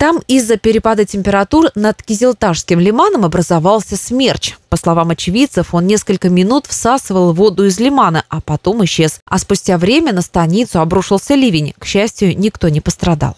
Там из-за перепада температур над Кизилташским лиманом образовался смерч. По словам очевидцев, он несколько минут всасывал воду из лимана, а потом исчез. А спустя время на станицу обрушился ливень. К счастью, никто не пострадал.